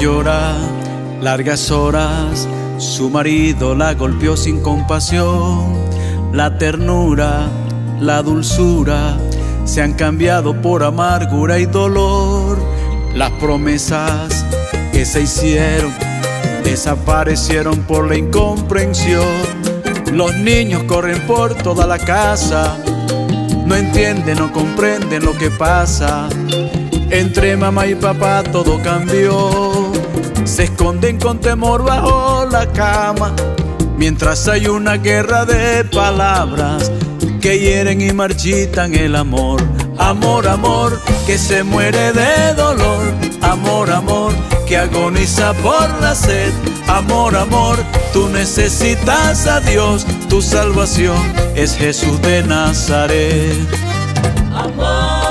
llora largas horas, su marido la golpeó sin compasión. La ternura, la dulzura se han cambiado por amargura y dolor. Las promesas que se hicieron desaparecieron por la incomprensión. Los niños corren por toda la casa, no entienden, no comprenden lo que pasa. Entre mamá y papá todo cambió. Se esconden con temor bajo la cama. Mientras hay una guerra de palabras que hieren y marchitan el amor. Amor, amor, que se muere de dolor. Amor, amor, que agoniza por la sed. Amor, amor, tú necesitas a Dios. Tu salvación es Jesús de Nazaret. Amor.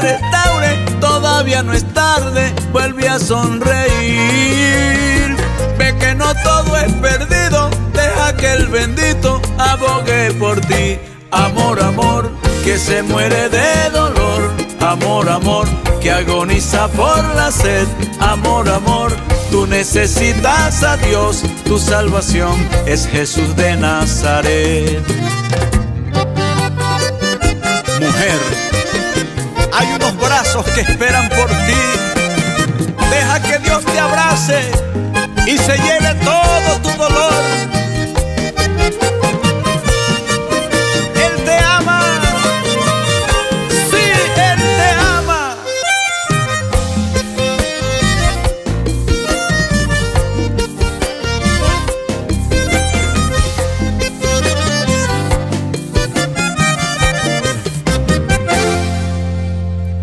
Restaure, todavía no es tarde, vuelve a sonreír. Ve que no todo es perdido, deja que el bendito abogue por ti. Amor, amor, que se muere de dolor. Amor, amor, que agoniza por la sed. Amor, amor, tú necesitas a Dios, tu salvación es Jesús de Nazaret. Mujer hay unos brazos que esperan por ti. Deja que Dios te abrace y se lleve todo tu dolor.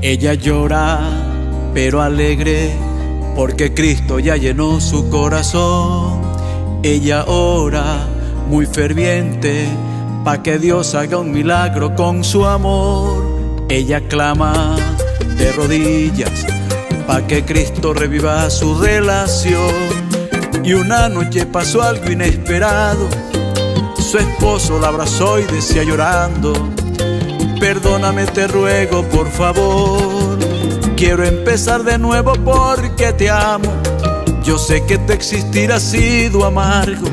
Ella llora, pero alegre, porque Cristo ya llenó su corazón. Ella ora, muy ferviente, pa' que Dios haga un milagro con su amor. Ella clama de rodillas, pa' que Cristo reviva su relación. Y una noche pasó algo inesperado, su esposo la abrazó y decía llorando, Perdóname, te ruego, por favor. Quiero empezar de nuevo porque te amo. Yo sé que tu existir ha sido amargo,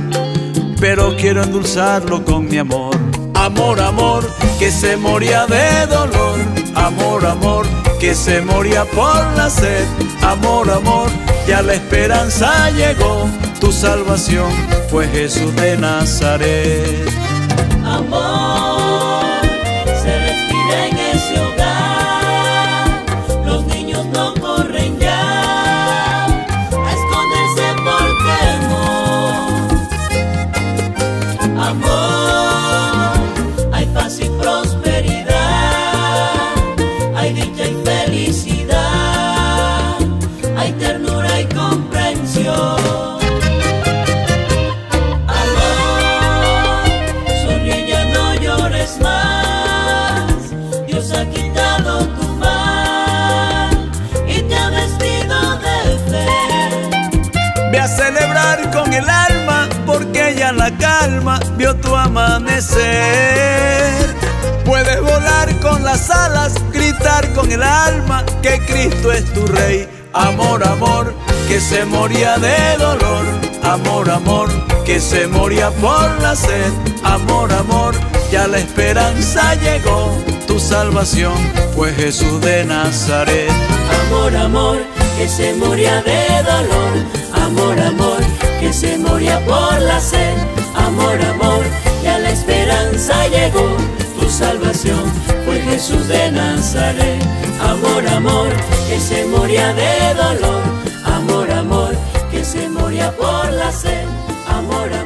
pero quiero endulzarlo con mi amor. Amor, amor, que se moría de dolor. Amor, amor, que se moría por la sed. Amor, amor, ya la esperanza llegó. Tu salvación fue Jesús de Nazaret. Amor. El alma porque ella la calma vio tu amanecer. Puedes volar con las alas, gritar con el alma que Cristo es tu rey. Amor, amor, que se moría de dolor. Amor, amor, que se moría por la sed. Amor, amor, ya la esperanza llegó. Tu salvación fue Jesús de Nazaret. Amor, amor, que se moría de dolor. Amor, amor que se moría por la sed. Amor, amor, ya la esperanza llegó. Tu salvación fue Jesús de Nazaret. Amor, amor, que se moría de dolor. Amor, amor, que se moría por la sed. Amor, amor,